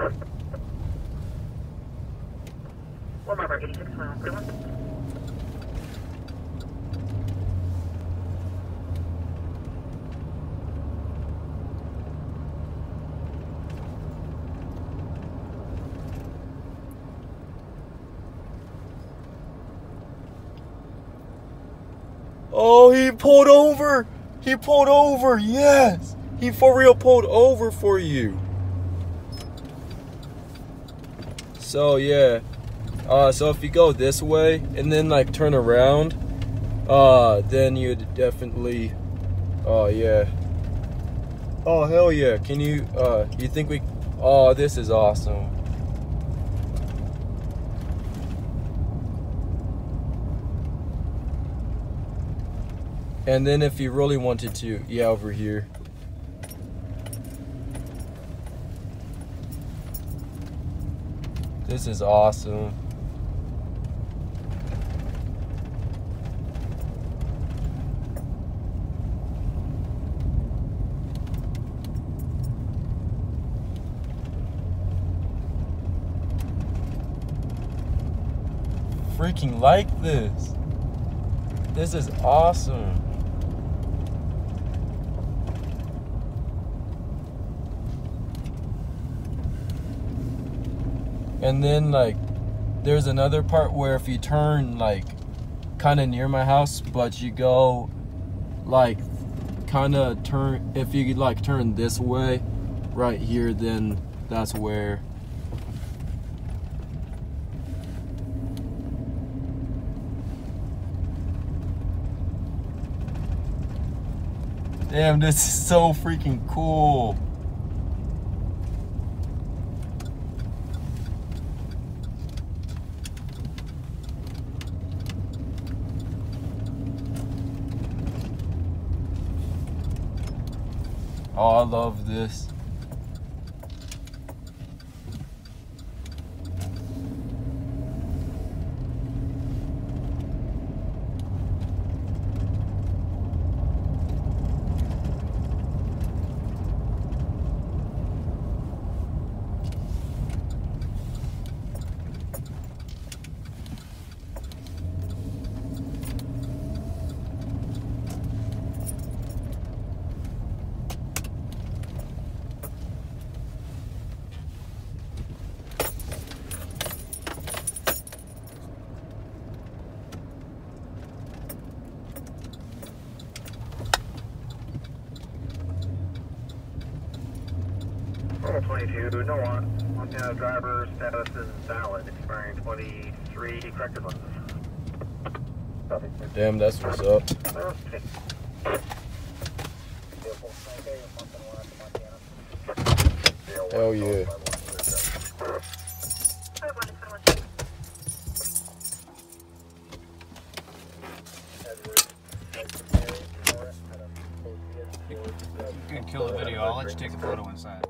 One 86 miles, clear one. Oh, he pulled over. He pulled over. Yes. He for real pulled over for you. So, yeah. Uh, so if you go this way and then like turn around, uh, then you'd definitely, oh yeah. Oh hell yeah! Can you, uh, you think we? Oh, this is awesome. And then if you really wanted to, yeah, over here. This is awesome. Freaking like this. This is awesome. And then like there's another part where if you turn like kind of near my house, but you go like kind of turn if you like turn this way right here then that's where Damn, this is so freaking cool. I love this. Total 22, no on. Montana driver status is valid, expiring 23, corrected lenses. Damn, that's what's up. Hell yeah. You can kill the video. I'll let you take the photo inside.